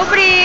nobody